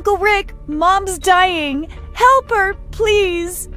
Uncle Rick, Mom's dying. Help her, please.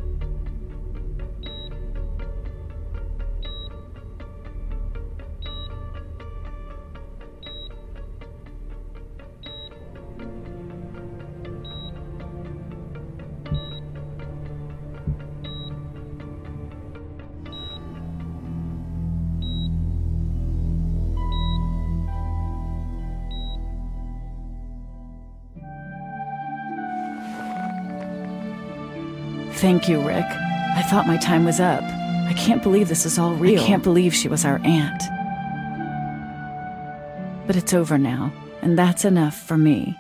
Thank you, Rick. I thought my time was up. I can't believe this is all real. I can't believe she was our aunt. But it's over now, and that's enough for me.